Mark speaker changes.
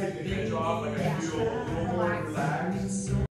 Speaker 1: whatever Michelle gave like,